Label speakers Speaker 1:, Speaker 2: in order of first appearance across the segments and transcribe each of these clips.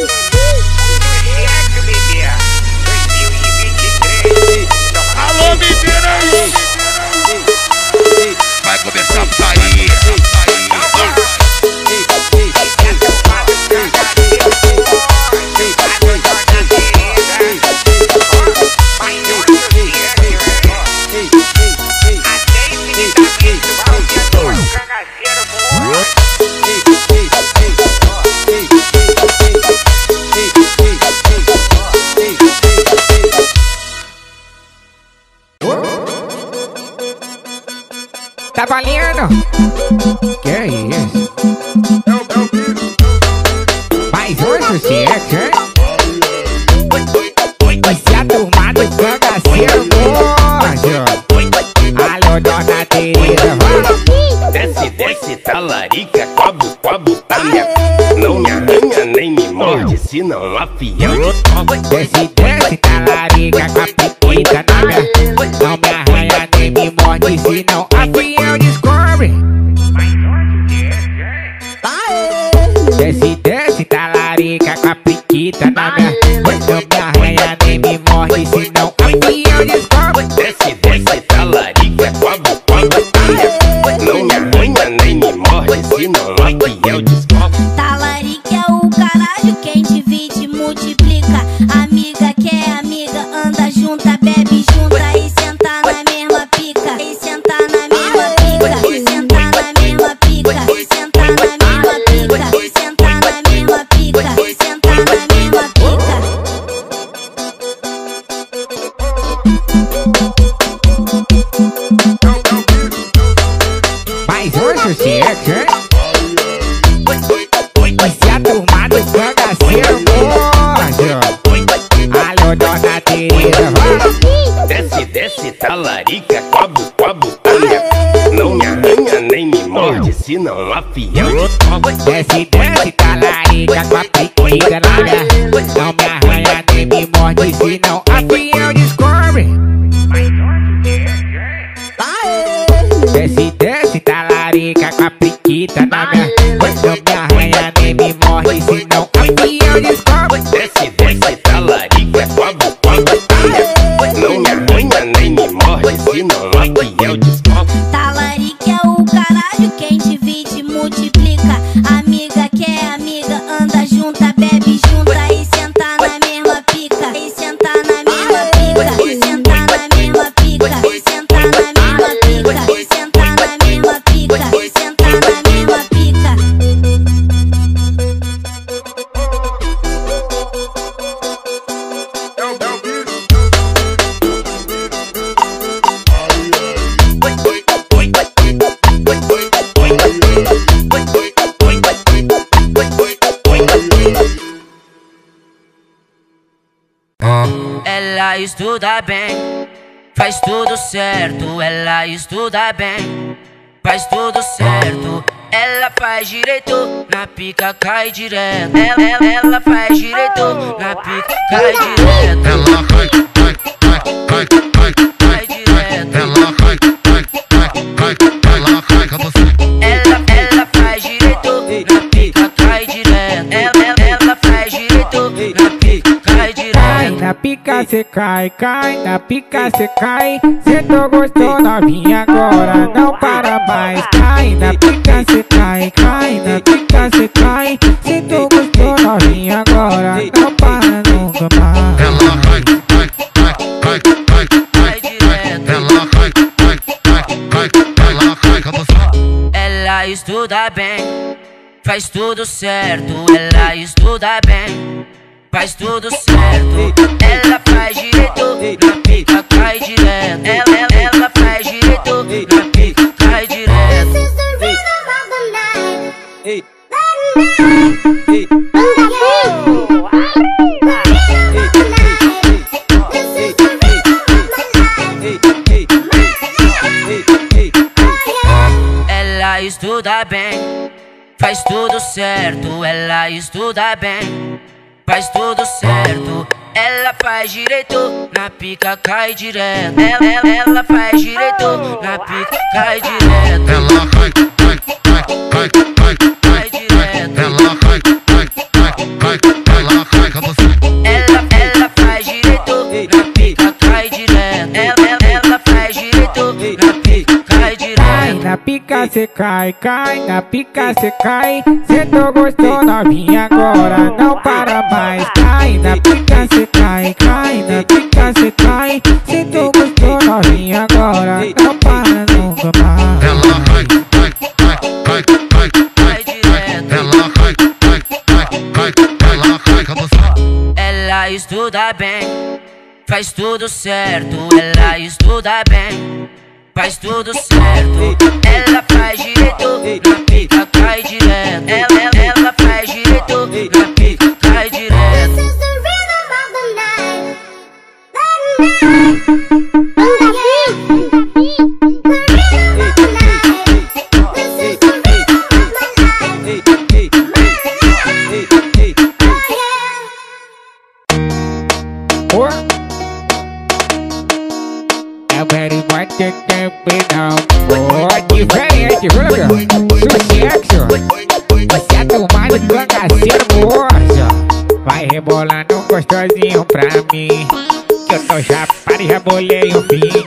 Speaker 1: Alô,
Speaker 2: Tá valendo? Que é isso? Mais um sucesso, hein? Você é a turma do cangaceiro monstro Alô, dona Tereza, vai
Speaker 3: Desce, desce, talarica, cobo, cobo, tá minha Não me arranha nem me morde, senão afião
Speaker 2: Desce, desce, me morde,
Speaker 4: estuda bem, faz tudo certo. Ela estuda bem, faz tudo certo. Ela faz direito, na pica cai direto. Ela, ela, ela faz direito, na pica cai direto.
Speaker 1: Ela vai, vai, vai,
Speaker 4: Cai na pica
Speaker 2: cê cai, cai na pica cê cai. Cê tô gostou novinha agora, não para mais. Cai na pica cê cai, cai na pica cê cai. Cê tô gostou novinha agora, não para nunca mais.
Speaker 1: Ela vai, vai, vai, vai, vai,
Speaker 4: Cai direto.
Speaker 1: Ela vai, vai, vai, vai, ela vai com você.
Speaker 4: Ela estuda bem, faz tudo certo. Ela estuda bem, faz tudo certo. Ela faz direito, na pica cai direto. Ela, ela, ela faz direito, na pica cai direto.
Speaker 5: The night.
Speaker 4: Ela estuda bem, faz tudo certo. Ela estuda bem, faz tudo certo. Ela faz direito, na pica cai direto. Ela, ela, ela faz direito, na pica cai direto.
Speaker 1: Ela vai, vai, vai, vai, vai,
Speaker 4: Cai
Speaker 2: cê cai, cai, na pica cê cai. Cê tô gostou novinha agora, não para mais. Cai, na pica cê cai, cai, na pica cê cai. Cê tô gostou novinha agora, não para nunca mais.
Speaker 1: Ela cai, cai, cai, cai, cai, cai,
Speaker 4: Vai direto.
Speaker 1: Ela cai, cai, cai, cai, ela cai.
Speaker 4: Ela estuda bem, faz tudo certo. Ela estuda bem, faz tudo certo. Ela faz direito, na pica cai direto. Ela, ela, ela
Speaker 2: eu chapado e já bolei um fininho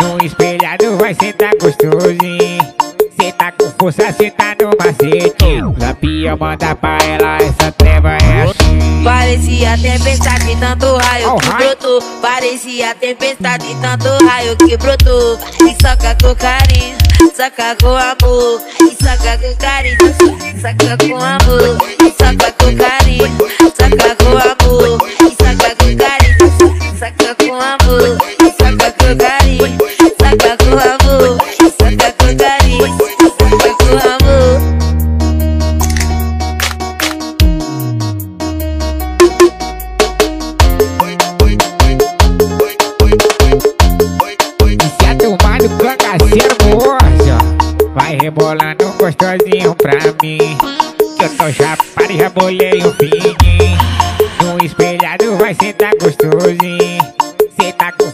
Speaker 2: No espelhado vai sentar gostosinho Cê tá com força, cê tá no macete Lapia manda pra ela, essa treva é assim
Speaker 6: Parecia tempestade, tanto raio que brotou. Parecia tempestade, tanto raio que brotou. E saca com carinho, saca com amor. E saca com carinho, saca com amor. E saca com carinho, saca com amor. Saca com amor. Saca com carinho, saca com amor.
Speaker 2: Se tomado cangaceiro, moço Vai rebolando gostosinho pra mim Que eu tô chapado e já bolei um fininho No espelhado vai sentar gostosinho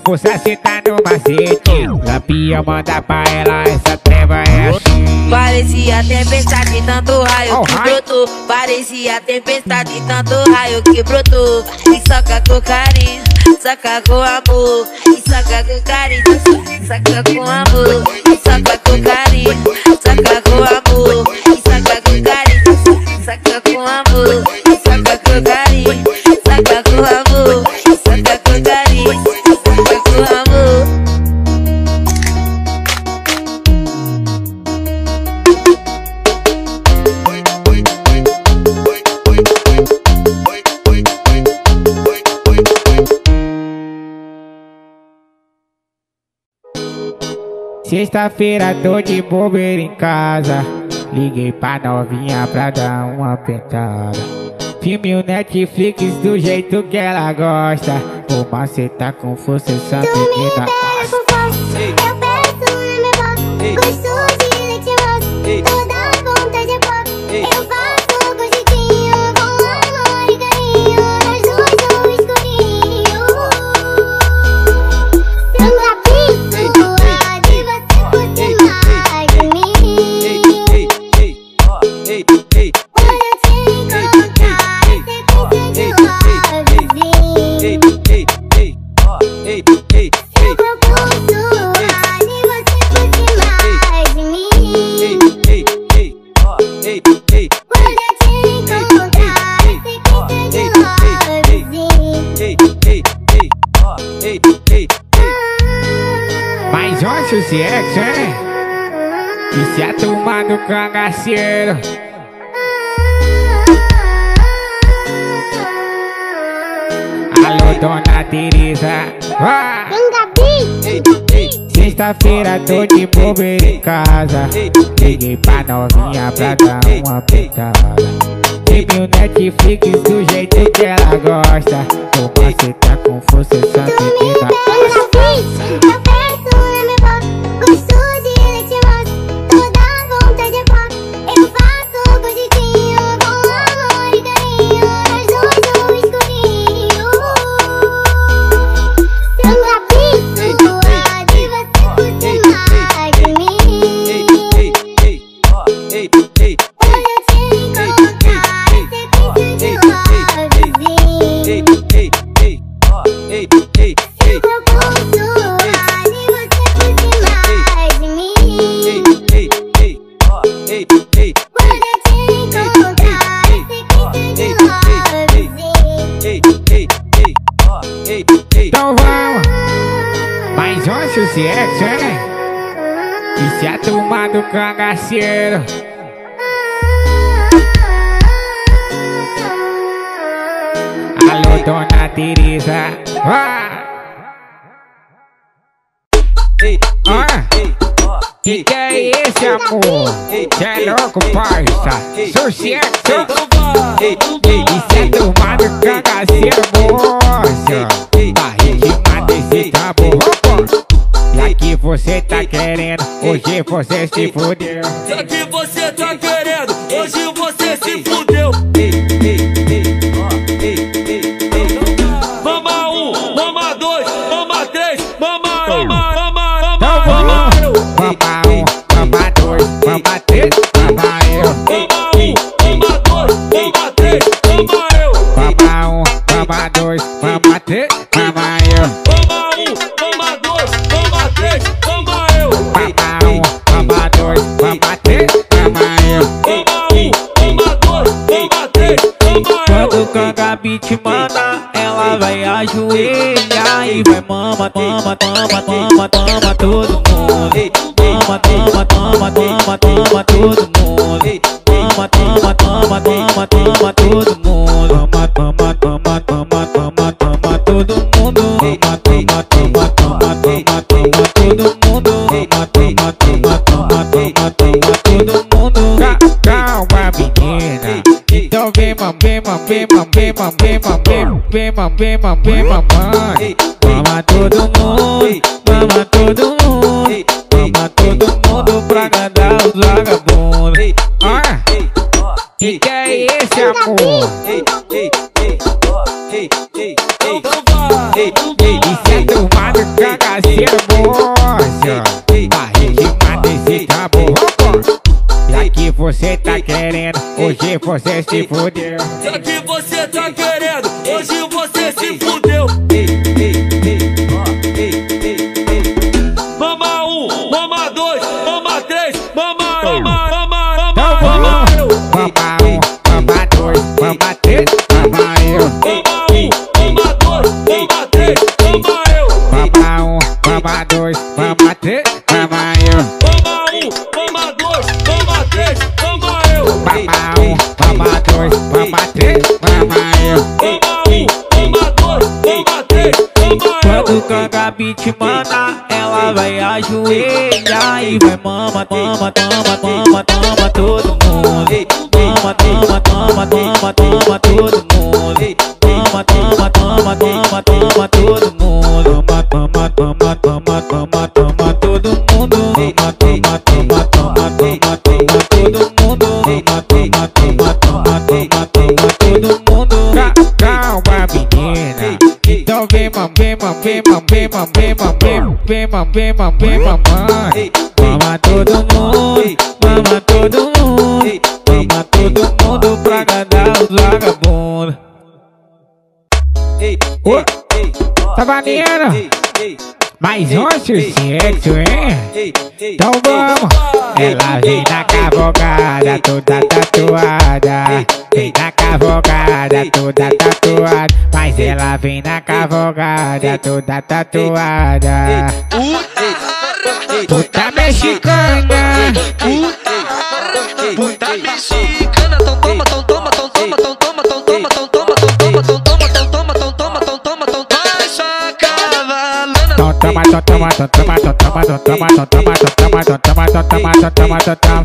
Speaker 2: Tá força, cê tá no macete Lapia manda pra ela, essa treva é assim
Speaker 6: Parecia tempestade, tanto raio
Speaker 2: Oh,
Speaker 6: que brotou. Parecia tempestade, tanto raio que brotou. E saca com carinho, saca com amor. E saca com carinho, saca com amor. E saca com carinho, saca com amor. E saca com carinho, saca com amor. E saca com carinho, saca com
Speaker 2: Sexta-feira tô de bobeira em casa. Liguei pra novinha pra dar uma apertada. Filme o Netflix do jeito que ela gosta. Uma cê tá com força, essa menina do cangaceiro. Alô, dona Teresa. Ah! Sexta-feira tô de bobeira em casa. Liguei pra novinha pra dar uma apertada Tem o Netflix do jeito que ela gosta. Como você tá com força, essa menina Isso é a turma do cangaceiro. Alô, dona Teresa. Ah! Ah! Que que é esse, amor? Cê é louco, parça? Sucesso! Isso é turma do cangaceiro, moça! Que mata esse tabu, Que você tá querendo, hoje você se fudeu.
Speaker 7: Que você tá querendo, hoje você
Speaker 8: vai ajoelhar e vai mama, mama, mama, mama, mama todo mundo. Mama, mama, mama, mama, mama todo mundo.
Speaker 2: Mam, vem, mam, vem, mam, vem, mam, vem, mam, vem, vem, mam, vem, mam, vem, mamãe.
Speaker 8: Mama todo mundo, mama todo mundo, mama todo mundo pra agradar os vagabundos.
Speaker 2: Ah, que que é esse, amor? Você tá querendo, hoje você se fudeu.
Speaker 7: Já que você tá querendo, hoje você
Speaker 8: Beat manda, ela vai ajoelhar e vai mama, mama, mama, mama, mama todo mundo. Mama, mama, mama, mama, mama todo mundo. Mama, mama, mama, mama, mama
Speaker 2: mam, vem, mam, vem, mam, vem, vem, mam, vem, mam, vem, mamãe.
Speaker 8: Mama todo mundo, mama todo mundo, mama todo mundo pra agradar os vagabundos.
Speaker 2: Ô, Tá maneiro? Mais um sucesso, hein? Então vamos! Ela vem na cavalgada, toda tatuada. Vem na cavalgada, toda tatuada. Ela vem na cavalgada, toda tatuada. Puta mexicana!
Speaker 9: Puta mexicana, tão toma, tão toma, tão toma, tão toma, tão toma, tão toma, tão toma, tão toma, tão toma, tão toma, tão toma, tão toma, essa cavalana.
Speaker 2: Então toma, então toma, então toma, então toma, então toma, então toma, então toma, então toma, então toma, então toma, então toma.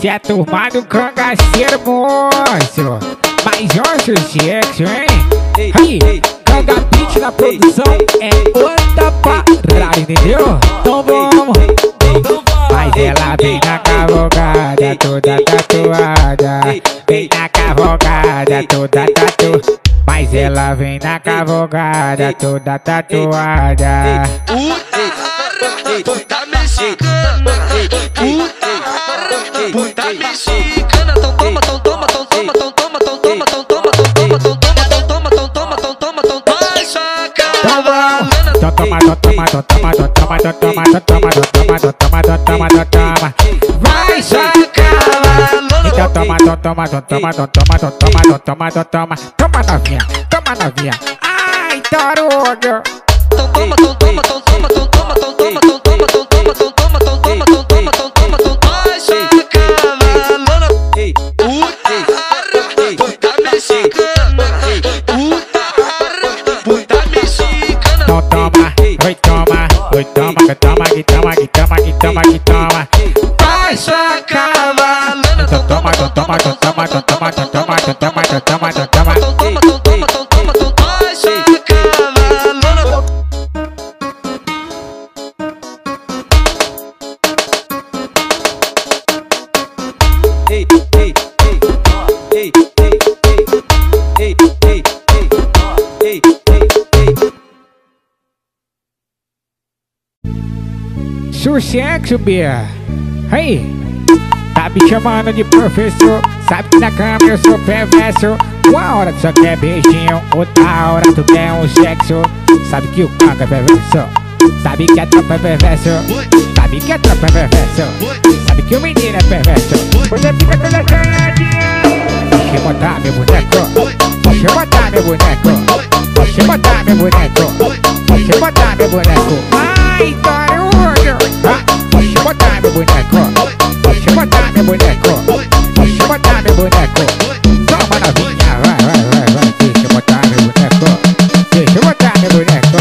Speaker 2: Se é turma do cangaceiro, monstro. Mas olha o sexo, hein? Aí, canga beat na produção É outra parada, entendeu? Então vamos. Mas ela vem na cavalgada Toda tatuada. Vem na cavalgada Toda tatuada
Speaker 9: mas ela vem na cavogada, toda tatuada. Uh, tá mexicana. Uh, tão toma, tão toma, toma, toma, toma, toma, toma, toma, toma.
Speaker 2: Então toma, então toma, então toma, então toma, então toma, então toma, então toma, então toma, então toma, então toma. Vai. Então toma, então toma, então toma, então toma, então toma, então toma, então toma. Toma novinha, toma novinha. Ai,
Speaker 9: toma, tão toma, tão toma, tão toma, tão toma, toma, toma, toma, toma, toma, toma, toma,
Speaker 2: toma. Toma, toma, toma, toma.
Speaker 9: Chacavalana.
Speaker 2: Sucesso, Bia. Aí, tá me chamando de professor. Sabe que na cama eu sou perverso. Uma hora tu só quer beijinho, outra hora tu quer um sexo. Sabe que o caco é perverso. Sabe que a tropa é perverso. Sabe que a tropa é perverso. Sabe que o menino é perverso. Você fica toda sonhadinha. Deixa eu botar meu boneco. Deixa eu botar meu boneco. Deixa eu botar meu boneco. Deixa eu botar meu boneco. Ai, tarudo. Ah, Deixa eu botar meu boneco. Meu boneco. Deixa eu botar meu boneco. Toma novinha, vai, vai, vai, vai. Deixa eu botar meu boneco. Deixa eu botar meu boneco.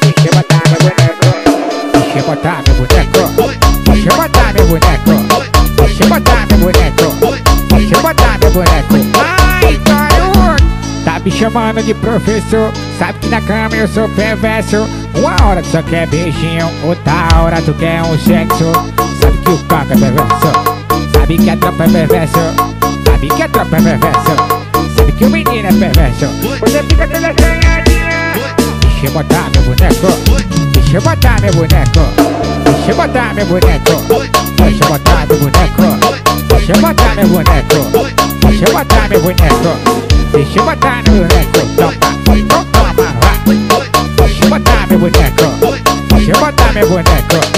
Speaker 2: Deixa eu botar meu boneco. Deixa eu botar meu boneco. Deixa eu botar meu boneco. Deixa eu botar meu boneco. Deixa eu botar meu boneco. Ai, garoto! Tá me chamando de professor. Sabe que na cama eu sou perverso. Uma hora tu só quer beijinho, outra hora tu quer um sexo. Sabe que o paco é perverso. Sabe que a tropa é perverso. Sabe que a tropa é perverso. Sabe que o menino é perverso. Você fica toda sonhadinha. Deixa eu botar meu boneco. Deixa eu botar meu boneco. Deixa eu botar meu boneco. Deixa eu botar meu boneco. Deixa eu botar meu boneco. Deixa eu botar meu boneco. Deixa eu botar meu boneco. Toma, toma, vai. Deixa eu botar meu boneco. Deixa eu botar meu boneco.